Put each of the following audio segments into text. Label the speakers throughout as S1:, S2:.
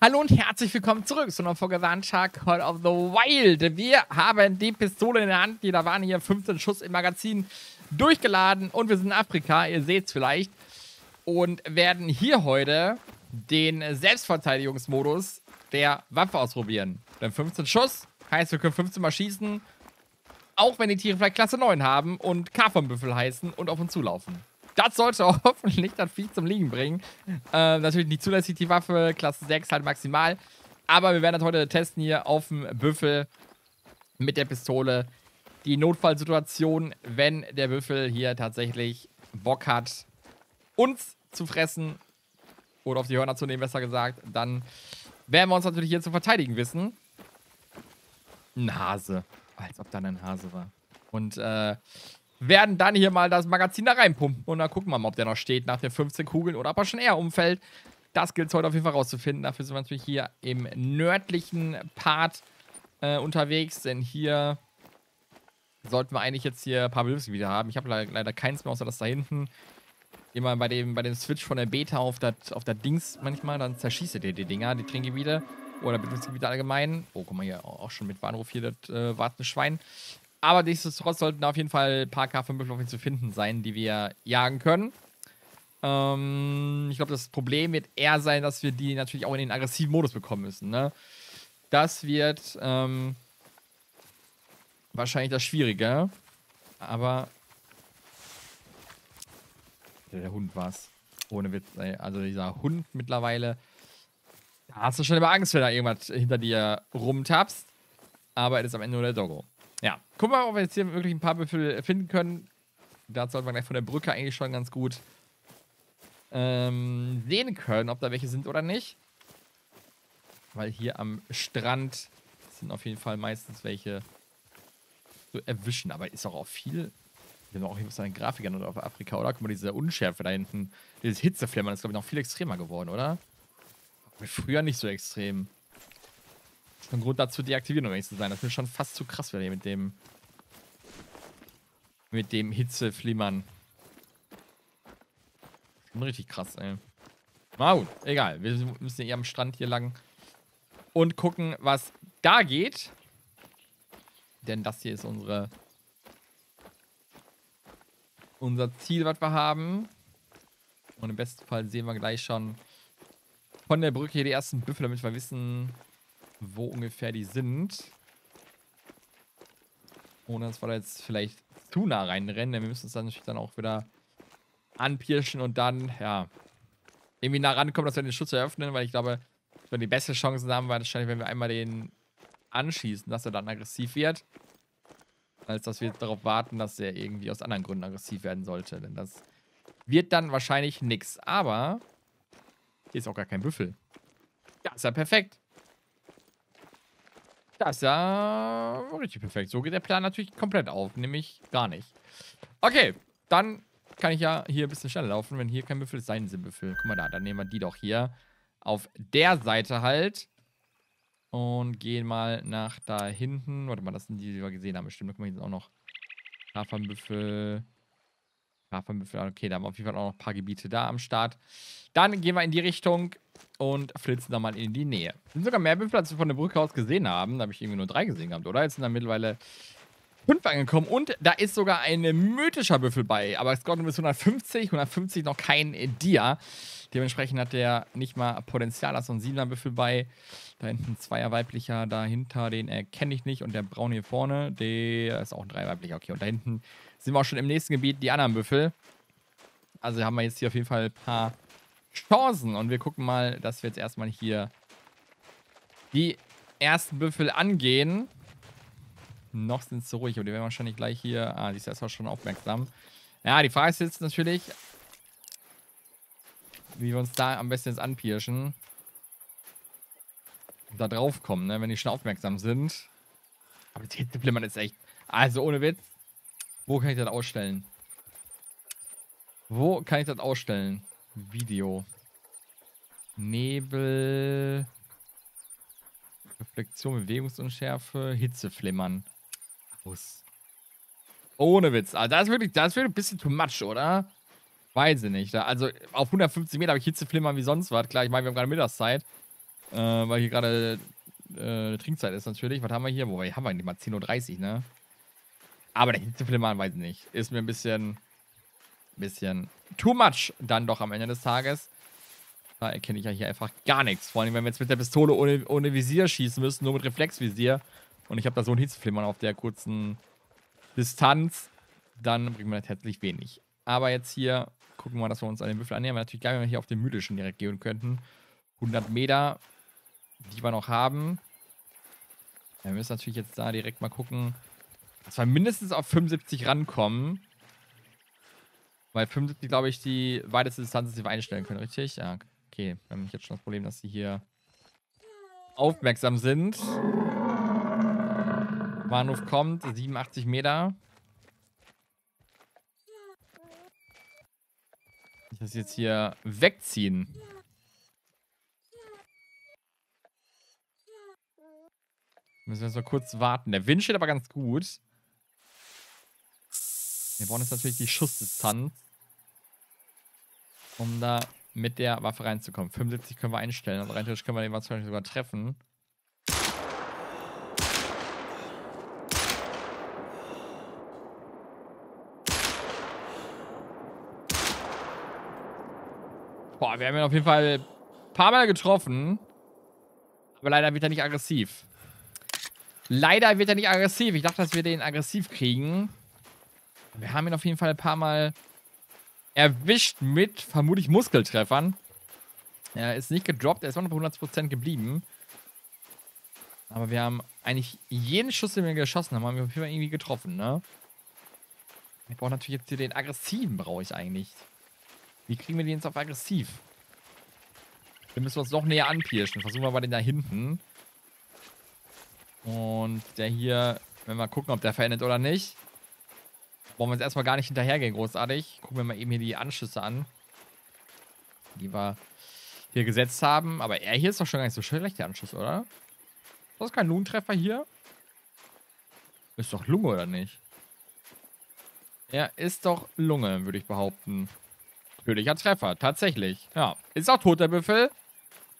S1: Hallo und herzlich willkommen zurück zu einer Folge Warntag Call of the Wild. Wir haben die Pistole in der Hand, die da waren hier 15 Schuss im Magazin durchgeladen und wir sind in Afrika, ihr seht es vielleicht. Und werden hier heute den Selbstverteidigungsmodus der Waffe ausprobieren. Denn 15 Schuss heißt, wir können 15 Mal schießen, auch wenn die Tiere vielleicht Klasse 9 haben und K-Büffel heißen und auf uns zulaufen. Das sollte hoffentlich das Vieh zum Liegen bringen. Äh, natürlich nicht zulässig, die Waffe, Klasse 6 halt maximal. Aber wir werden das heute testen hier auf dem Büffel mit der Pistole. Die Notfallsituation, wenn der Büffel hier tatsächlich Bock hat, uns zu fressen oder auf die Hörner zu nehmen, besser gesagt, dann werden wir uns natürlich hier zu verteidigen wissen. Ein Hase. Als ob da ein Hase war. Und äh, werden dann hier mal das Magazin da reinpumpen. Und dann gucken wir mal, ob der noch steht nach den 15 Kugeln oder ob er schon eher umfällt. Das gilt es heute auf jeden Fall rauszufinden. Dafür sind wir natürlich hier im nördlichen Part äh, unterwegs. Denn hier sollten wir eigentlich jetzt hier ein paar wieder haben. Ich habe leider, leider keins mehr, außer das da hinten. Immer bei dem, bei dem Switch von der Beta auf das auf Dings manchmal, dann zerschießt ihr die Dinger, die Trinkgebiete. Oder Bildungsgebiete allgemein. Oh, guck mal hier, auch schon mit Bahnhof hier, das äh, wartende Schwein. Aber nichtsdestotrotz sollten da auf jeden Fall ein paar K5 zu finden sein, die wir jagen können. Ähm, ich glaube, das Problem wird eher sein, dass wir die natürlich auch in den aggressiven Modus bekommen müssen. Ne? Das wird ähm, wahrscheinlich das Schwierige. Aber der Hund war's. Ohne Witz. Also dieser Hund mittlerweile. Da hast du schon immer Angst, wenn da irgendwas hinter dir rumtappst. Aber er ist am Ende nur der Doggo. Ja, gucken wir mal, ob wir jetzt hier wirklich ein paar Büffel finden können. Da sollten wir gleich von der Brücke eigentlich schon ganz gut ähm, sehen können, ob da welche sind oder nicht. Weil hier am Strand sind auf jeden Fall meistens welche zu erwischen. Aber ist auch, auch viel. Wir haben auch hier an den Grafikern oder auf Afrika, oder? Guck mal, diese Unschärfe da hinten. Dieses Hitzeflimmern ist, glaube ich, noch viel extremer geworden, oder? Früher nicht so extrem ein Grund dazu deaktivieren, um ehrlich zu sein. Das ist schon fast zu krass wäre hier mit dem. Mit dem Hitzeflimmern. Schon richtig krass, ey. Na gut, egal. Wir müssen hier am Strand hier lang und gucken, was da geht. Denn das hier ist unsere unser Ziel, was wir haben. Und im besten Fall sehen wir gleich schon von der Brücke hier die ersten Büffel, damit wir wissen, wo ungefähr die sind. Ohne dass wir da jetzt vielleicht zu nah reinrennen, denn wir müssen uns dann natürlich dann auch wieder anpirschen und dann, ja, irgendwie nah rankommen, dass wir den Schutz eröffnen, weil ich glaube, wenn die beste Chance haben, wir wahrscheinlich, wenn wir einmal den anschießen, dass er dann aggressiv wird, als dass wir darauf warten, dass er irgendwie aus anderen Gründen aggressiv werden sollte. Denn das wird dann wahrscheinlich nichts. Aber hier ist auch gar kein Büffel. Ja, ist ja perfekt. Das ist ja richtig perfekt. So geht der Plan natürlich komplett auf, nämlich gar nicht. Okay, dann kann ich ja hier ein bisschen schneller laufen. Wenn hier kein Büffel ist, sein sie Büffel. Guck mal da, dann nehmen wir die doch hier auf der Seite halt. Und gehen mal nach da hinten. Warte mal, das sind die, die wir gesehen haben. Bestimmt. Guck mal, hier sind auch noch Haferbüffel. Haferbüffel. Okay, da haben wir auf jeden Fall auch noch ein paar Gebiete da am Start. Dann gehen wir in die Richtung und flitzen da mal in die Nähe. Sind sogar mehr Büffel, als wir von der Brücke aus gesehen haben. Da habe ich irgendwie nur drei gesehen gehabt, oder? Jetzt sind da mittlerweile fünf angekommen. Und da ist sogar ein mythischer Büffel bei. Aber es kommt bis 150. 150 noch kein Dia. Dementsprechend hat der nicht mal Potenzial. Da ist so ein siebener Büffel bei. Da hinten zweier weiblicher. Dahinter, den erkenne ich nicht. Und der braune hier vorne, der ist auch ein drei weiblicher. Okay, und da hinten sind wir auch schon im nächsten Gebiet, die anderen Büffel. Also haben wir jetzt hier auf jeden Fall ein paar Chancen. Und wir gucken mal, dass wir jetzt erstmal hier die ersten Büffel angehen. Noch sind zu ruhig, aber die werden wahrscheinlich gleich hier... Ah, die ist erstmal schon aufmerksam. Ja, die Frage ist jetzt natürlich, wie wir uns da am besten jetzt anpirschen. Da drauf kommen, ne? wenn die schon aufmerksam sind. Aber das Hitzeflimmern ist echt... Also ohne Witz. Wo kann ich das ausstellen? Wo kann ich das ausstellen? Video. Nebel. Reflexion, Bewegungsunschärfe, Hitzeflimmern. Aus. Ohne Witz. Also das ist wirklich, das ist wirklich ein bisschen too much, oder? Weiß ich nicht. Also auf 150 Meter habe ich Hitzeflimmern wie sonst was. Klar, ich meine, wir haben gerade Mittagszeit. Äh, weil hier gerade äh, Trinkzeit ist natürlich. Was haben wir hier? Wobei haben wir nicht mal 10.30 Uhr, ne? Aber der Hitzeflimmer, weiß ich nicht. Ist mir ein bisschen, bisschen too much dann doch am Ende des Tages. Da erkenne ich ja hier einfach gar nichts. Vor allem, wenn wir jetzt mit der Pistole ohne, ohne Visier schießen müssen, nur mit Reflexvisier. Und ich habe da so einen Hitzeflimmern auf der kurzen Distanz. Dann bringt mir das herzlich wenig. Aber jetzt hier gucken wir mal, dass wir uns an den Würfel annähern. Natürlich geil, wenn wir hier auf den mythischen direkt gehen könnten. 100 Meter, die wir noch haben. Wir müssen natürlich jetzt da direkt mal gucken, dass wir mindestens auf 75 rankommen. Weil 75, glaube ich, die weiteste Distanz ist, die wir einstellen können, richtig? Ja, okay. Wir haben jetzt schon das Problem, dass sie hier aufmerksam sind. Bahnhof kommt, 87 Meter. Ich das jetzt hier wegziehen. Müssen wir jetzt mal kurz warten. Der Wind steht aber ganz gut. Wir brauchen jetzt natürlich die Schussdistanz. Um da mit der Waffe reinzukommen. 75 können wir einstellen. Also rein theoretisch können wir den wahrscheinlich sogar treffen. Boah, wir haben ihn auf jeden Fall ein paar Mal getroffen. Aber leider wird er nicht aggressiv. Leider wird er nicht aggressiv. Ich dachte, dass wir den aggressiv kriegen. Wir haben ihn auf jeden Fall ein paar Mal erwischt mit, vermutlich, Muskeltreffern. Er ist nicht gedroppt, er ist auch noch bei 100% geblieben. Aber wir haben eigentlich jeden Schuss, den wir geschossen haben, haben wir auf jeden Fall irgendwie getroffen, ne? Ich brauche natürlich jetzt hier den aggressiven, brauche ich eigentlich. Wie kriegen wir den jetzt auf aggressiv? Dann müssen wir uns noch näher anpirschen. Versuchen wir mal den da hinten. Und der hier, wenn wir gucken, ob der verändert oder nicht. Wollen wir jetzt erstmal gar nicht hinterhergehen, großartig. Gucken wir mal eben hier die Anschlüsse an. Die wir hier gesetzt haben. Aber er hier ist doch schon gar nicht so schlecht, der Anschluss, oder? Das ist kein Lungentreffer hier. Ist doch Lunge, oder nicht? Er ist doch Lunge, würde ich behaupten. Natürlicher Treffer, tatsächlich. Ja, ist auch tot, der Büffel.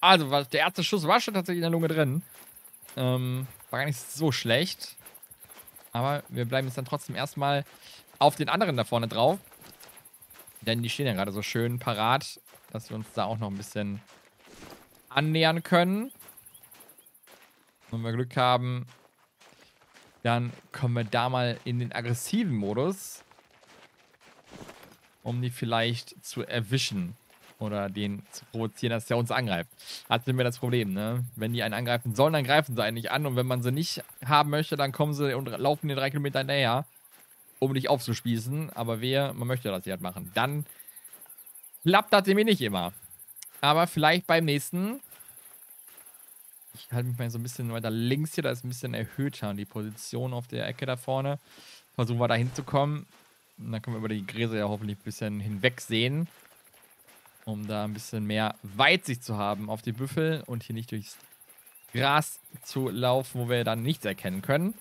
S1: Also, was, der erste Schuss war schon tatsächlich in der Lunge drin. Ähm, war gar nicht so schlecht. Aber wir bleiben jetzt dann trotzdem erstmal auf den anderen da vorne drauf. Denn die stehen ja gerade so schön parat, dass wir uns da auch noch ein bisschen annähern können. Wenn wir Glück haben, dann kommen wir da mal in den aggressiven Modus. Um die vielleicht zu erwischen oder den zu provozieren, dass der uns angreift. Das sind wir das Problem, ne? Wenn die einen angreifen sollen, dann greifen sie einen nicht an und wenn man sie nicht haben möchte, dann kommen sie und laufen den drei Kilometer näher, um dich aufzuspießen. Aber wer, man möchte das halt machen. Dann klappt das nämlich nicht immer. Aber vielleicht beim nächsten. Ich halte mich mal so ein bisschen weiter links hier, da ist ein bisschen erhöhter die Position auf der Ecke da vorne. Versuchen wir da hinzukommen. Und dann können wir über die Gräser ja hoffentlich ein bisschen hinweg sehen um da ein bisschen mehr Weitsicht zu haben auf die Büffel und hier nicht durchs Gras zu laufen, wo wir dann nichts erkennen können.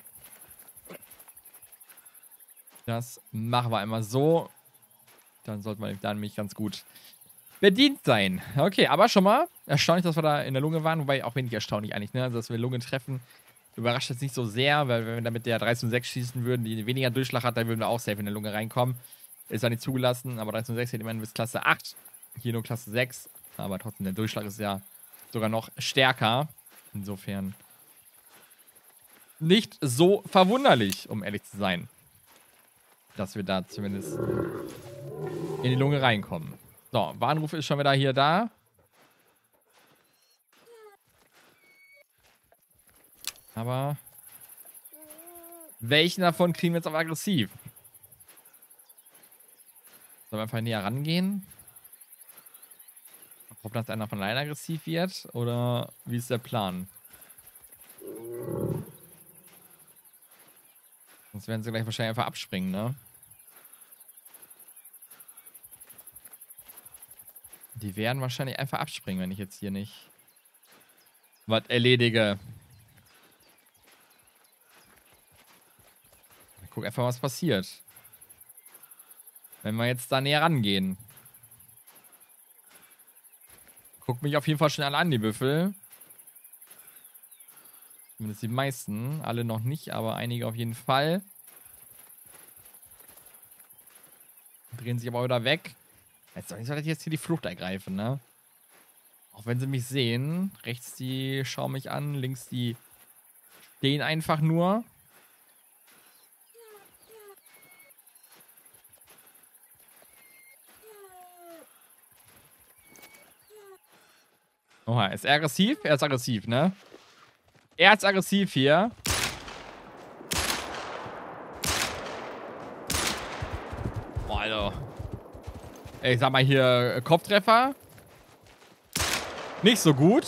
S1: Das machen wir einmal so. Dann sollte man dann nämlich ganz gut bedient sein. Okay, aber schon mal erstaunlich, dass wir da in der Lunge waren, wobei auch wenig erstaunlich eigentlich, ne? Also, dass wir Lungen treffen, überrascht jetzt nicht so sehr, weil wenn wir da mit der 13 6 schießen würden, die weniger Durchschlag hat, dann würden wir auch safe in der Lunge reinkommen. Ist zwar nicht zugelassen, aber 13 6 hätte immerhin bis Klasse 8. Hier nur Klasse 6. Aber trotzdem, der Durchschlag ist ja sogar noch stärker. Insofern nicht so verwunderlich, um ehrlich zu sein. Dass wir da zumindest in die Lunge reinkommen. So, Warnruf ist schon wieder hier da. Aber welchen davon kriegen wir jetzt auf aggressiv? Sollen wir einfach näher rangehen? Ob das einer von allein aggressiv wird oder wie ist der Plan? Sonst werden sie gleich wahrscheinlich einfach abspringen, ne? Die werden wahrscheinlich einfach abspringen, wenn ich jetzt hier nicht was erledige. Guck einfach, was passiert. Wenn wir jetzt da näher rangehen. Guck mich auf jeden Fall schnell an, die Büffel. Zumindest die meisten. Alle noch nicht, aber einige auf jeden Fall. Drehen sich aber wieder weg. Jetzt soll ich jetzt hier die Flucht ergreifen, ne? Auch wenn sie mich sehen. Rechts die schauen mich an, links die stehen einfach nur. Oha, ist er aggressiv? Er ist aggressiv, ne? Er ist aggressiv hier. Boah, Alter. Ich sag mal hier Kopftreffer. Nicht so gut.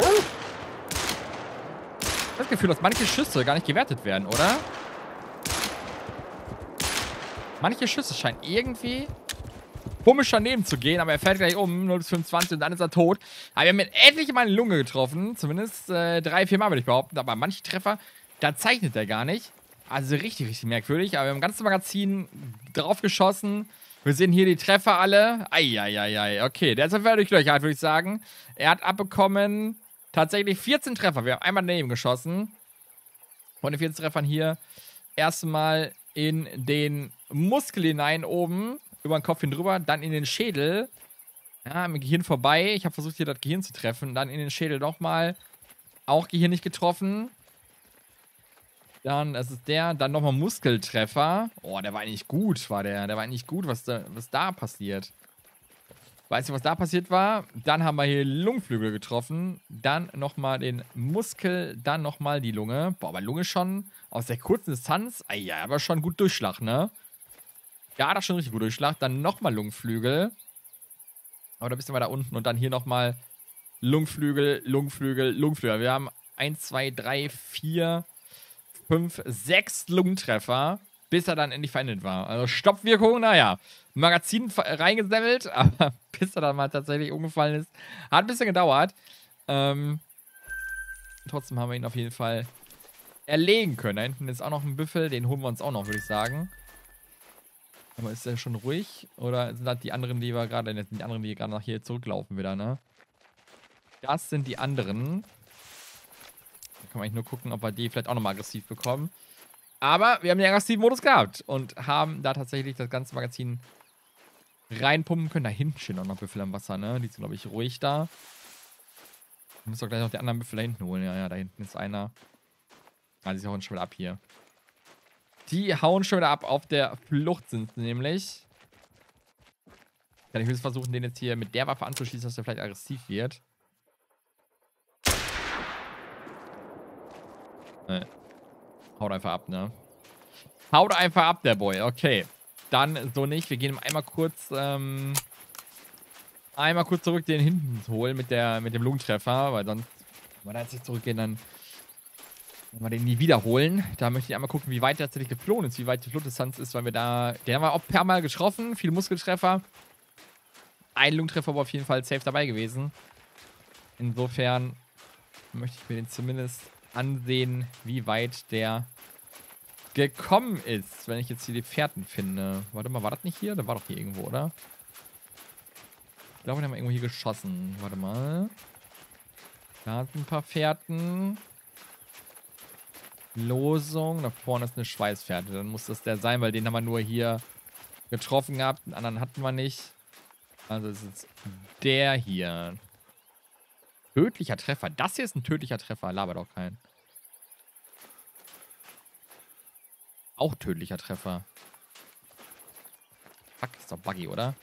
S1: Oh. Das Gefühl, dass manche Schüsse gar nicht gewertet werden, oder? Manche Schüsse scheinen irgendwie komisch daneben zu gehen, aber er fällt gleich um, 0 bis 25 und dann ist er tot. Aber wir haben etliche Mal eine Lunge getroffen, zumindest äh, drei, vier Mal würde ich behaupten, aber manche Treffer, da zeichnet er gar nicht. Also richtig, richtig merkwürdig, aber wir haben ganzes Magazin drauf geschossen. Wir sehen hier die Treffer alle. Eieiei, okay, der ist auf durchlöchert, würde ich sagen. Er hat abbekommen tatsächlich 14 Treffer. Wir haben einmal daneben geschossen. Von den 14 Treffern hier erstmal in den Muskel hinein oben über den Kopf hin drüber, dann in den Schädel. Ja, am Gehirn vorbei. Ich habe versucht, hier das Gehirn zu treffen. Dann in den Schädel nochmal. Auch Gehirn nicht getroffen. Dann, das ist der. Dann nochmal Muskeltreffer. Oh, der war eigentlich gut, war der. Der war eigentlich gut, was da, was da passiert. Weißt du, was da passiert war? Dann haben wir hier Lungenflügel getroffen. Dann nochmal den Muskel. Dann nochmal die Lunge. Boah, aber Lunge schon aus der kurzen Distanz. Ah ja, aber schon gut Durchschlag, ne? Ja, das schon richtig gut Durchschlag. Dann nochmal Lungenflügel. Aber da bist du mal da unten. Und dann hier nochmal Lungenflügel, Lungenflügel, Lungenflügel. Wir haben 1, 2, 3, 4, 5, 6 Lungentreffer, bis er dann endlich verendet war. Also Stoppwirkung, naja. Magazin reingesammelt, aber bis er dann mal tatsächlich umgefallen ist. Hat ein bisschen gedauert. Ähm, trotzdem haben wir ihn auf jeden Fall erlegen können. Da hinten ist auch noch ein Büffel, den holen wir uns auch noch, würde ich sagen. Aber ist der schon ruhig? Oder sind das die anderen, die wir gerade, die anderen, die gerade nach hier zurücklaufen wieder, ne? Das sind die anderen. Da kann man eigentlich nur gucken, ob wir die vielleicht auch nochmal aggressiv bekommen. Aber wir haben den aggressiven Modus gehabt und haben da tatsächlich das ganze Magazin reinpumpen können. Da hinten stehen auch noch Büffel am Wasser, ne? Die sind, glaube ich, ruhig da. Ich muss doch gleich noch die anderen Büffel da hinten holen. Ja, ja, da hinten ist einer. Ah, die hauen schon wieder ab hier. Die hauen schon wieder ab. Auf der Flucht sind sie nämlich. Kann ich will versuchen, den jetzt hier mit der Waffe anzuschließen, dass der vielleicht aggressiv wird. Ne. Haut einfach ab, ne? Haut einfach ab, der Boy. Okay. Dann so nicht. Wir gehen einmal kurz, ähm, einmal kurz zurück den hinten holen mit, der, mit dem Lungentreffer, weil sonst, wenn wir da jetzt nicht zurückgehen, dann wenn wir den nie wiederholen. Da möchte ich einmal gucken, wie weit der tatsächlich geflohen ist, wie weit die Flugdistanz ist, weil wir da. Den haben wir auch per Mal getroffen, viele Muskeltreffer. Ein Lungentreffer aber auf jeden Fall safe dabei gewesen. Insofern möchte ich mir den zumindest ansehen, wie weit der gekommen ist, wenn ich jetzt hier die Pferden finde. Warte mal, war das nicht hier? Der war doch hier irgendwo, oder? Ich glaube, den haben irgendwo hier geschossen. Warte mal. Da sind ein paar Pferden. Losung. Da vorne ist eine Schweißpferde. Dann muss das der sein, weil den haben wir nur hier getroffen gehabt. Den anderen hatten wir nicht. Also ist jetzt der hier. Tödlicher Treffer. Das hier ist ein tödlicher Treffer. Laber doch keinen. Auch tödlicher Treffer. Fuck, ist doch Buggy, oder?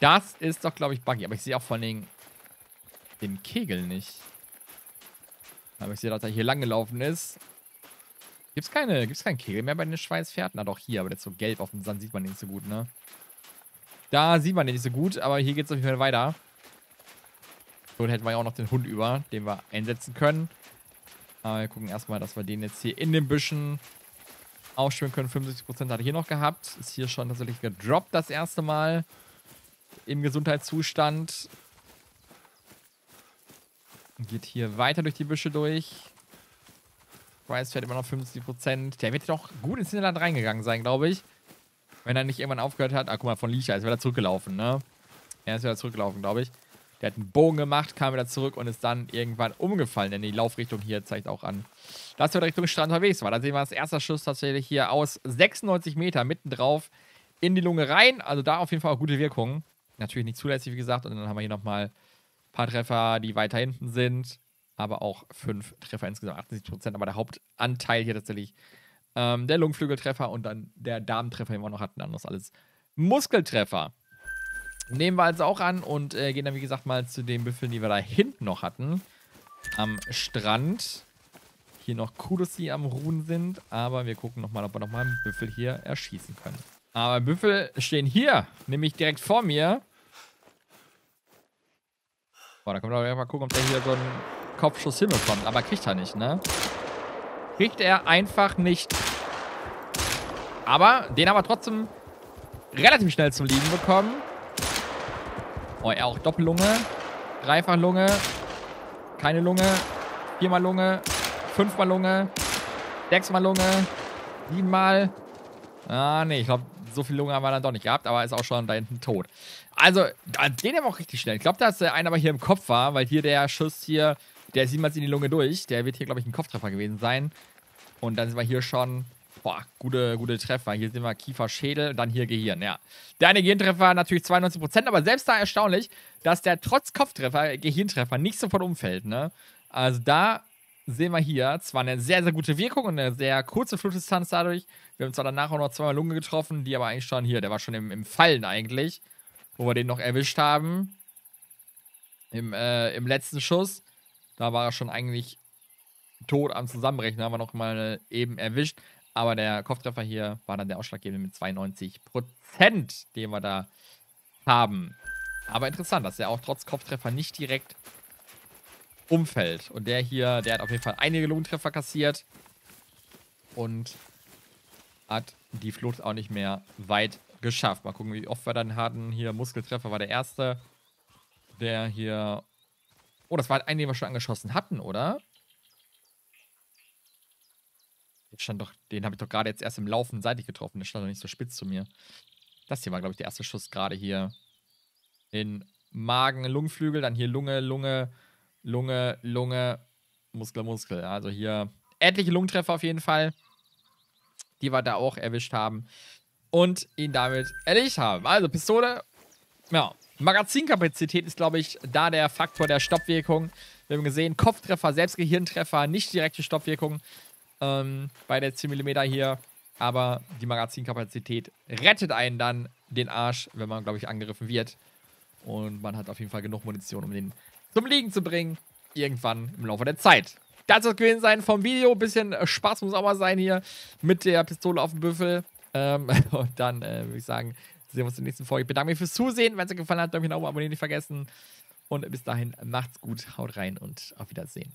S1: Das ist doch, glaube ich, Buggy. Aber ich sehe auch vor allen Dingen den Kegel nicht. Aber ich sehe, dass er hier lang gelaufen ist. Gibt's keine, gibt's keinen Kegel mehr bei den Schweißpferden? Na doch, hier, aber der ist so gelb auf dem Sand, sieht man den nicht so gut, ne? Da sieht man den nicht so gut, aber hier geht's auf jeden Fall weiter. So, dann hätten wir ja auch noch den Hund über, den wir einsetzen können. Aber wir gucken erstmal, dass wir den jetzt hier in den Büschen ausspielen können. 75% hat er hier noch gehabt. Ist hier schon tatsächlich gedroppt das erste Mal im Gesundheitszustand. Geht hier weiter durch die Büsche durch. Price fährt immer noch 50%. Der wird doch gut ins Hinterland reingegangen sein, glaube ich. Wenn er nicht irgendwann aufgehört hat. Ah, guck mal, von Licha ist wieder zurückgelaufen, ne? Er ist wieder zurückgelaufen, glaube ich. Der hat einen Bogen gemacht, kam wieder zurück und ist dann irgendwann umgefallen. Denn die Laufrichtung hier zeigt auch an, dass er Richtung Strand unterwegs war. Da sehen wir das erste Schuss tatsächlich hier aus 96 Meter mitten drauf in die Lunge rein. Also da auf jeden Fall auch gute Wirkung. Natürlich nicht zulässig, wie gesagt. Und dann haben wir hier nochmal paar Treffer, die weiter hinten sind. Aber auch fünf Treffer insgesamt, 78 Prozent. Aber der Hauptanteil hier tatsächlich ähm, der Lungenflügeltreffer und dann der Darmtreffer, den wir noch hatten. Dann noch alles Muskeltreffer. Nehmen wir also auch an und äh, gehen dann, wie gesagt, mal zu den Büffeln, die wir da hinten noch hatten. Am Strand. Hier noch Kudos, die am Ruhen sind. Aber wir gucken nochmal, ob wir nochmal einen Büffel hier erschießen können. Aber Büffel stehen hier, nämlich direkt vor mir. Boah, da können wir doch mal gucken, ob der hier so einen Kopfschuss hinbekommt. Aber kriegt er nicht, ne? Kriegt er einfach nicht. Aber den haben wir trotzdem relativ schnell zum Liegen bekommen. Oh, er auch Doppellunge. Dreifach Lunge. Keine Lunge. Viermal Lunge. Fünfmal Lunge. Sechsmal Lunge. Siebenmal. Ah, nee, ich glaube, so viel Lunge haben wir dann doch nicht gehabt, aber ist auch schon da hinten tot. Also, den haben wir auch richtig schnell. Ich glaube, dass der eine aber hier im Kopf war, weil hier der Schuss hier, der ist niemals in die Lunge durch. Der wird hier, glaube ich, ein Kopftreffer gewesen sein. Und dann sind wir hier schon Boah, gute, gute Treffer. Hier sehen wir Kiefer, Schädel, dann hier Gehirn, ja. Der eine Gehirntreffer natürlich 92%, aber selbst da erstaunlich, dass der trotz Kopftreffer, Gehirntreffer, nicht sofort umfällt, ne? Also da sehen wir hier zwar eine sehr, sehr gute Wirkung und eine sehr kurze Flugdistanz dadurch. Wir haben zwar danach auch noch zweimal Lunge getroffen, die aber eigentlich schon hier, der war schon im, im Fallen eigentlich, wo wir den noch erwischt haben. Im, äh, Im letzten Schuss. Da war er schon eigentlich tot am Zusammenrechnen, haben wir noch mal eben erwischt. Aber der Kopftreffer hier war dann der ausschlaggebende mit 92 Prozent, den wir da haben. Aber interessant, dass er auch trotz Kopftreffer nicht direkt umfällt. Und der hier, der hat auf jeden Fall einige Lungentreffer kassiert. Und hat die Flucht auch nicht mehr weit geschafft. Mal gucken, wie oft wir dann hatten. Hier Muskeltreffer war der erste. Der hier... Oh, das war ein, den wir schon angeschossen hatten, oder? stand doch, den habe ich doch gerade jetzt erst im Laufen seitlich getroffen. Der stand doch nicht so spitz zu mir. Das hier war, glaube ich, der erste Schuss gerade hier. In Magen, Lungenflügel, dann hier Lunge, Lunge, Lunge, Lunge, Muskel, Muskel. Also hier etliche Lungentreffer auf jeden Fall, die wir da auch erwischt haben. Und ihn damit erledigt haben. Also Pistole, ja, Magazinkapazität ist, glaube ich, da der Faktor der Stoppwirkung. Wir haben gesehen, Kopftreffer, selbst Gehirntreffer, nicht direkte Stoppwirkung ähm, bei der 10 mm hier. Aber die Magazinkapazität rettet einen dann den Arsch, wenn man, glaube ich, angegriffen wird. Und man hat auf jeden Fall genug Munition, um den zum Liegen zu bringen. Irgendwann im Laufe der Zeit. Das soll es gewesen sein vom Video. Ein bisschen Spaß muss auch mal sein hier mit der Pistole auf dem Büffel. Ähm, und dann äh, würde ich sagen, sehen wir uns in der nächsten Folge. Ich bedanke mich fürs Zusehen. Wenn es euch gefallen hat, Däumchen nach oben abonnieren nicht vergessen. Und bis dahin, macht's gut, haut rein und auf Wiedersehen.